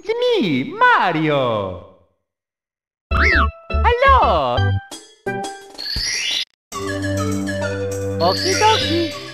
It's me, Mario! Hello! Okie dokie.